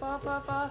Fa fa fa.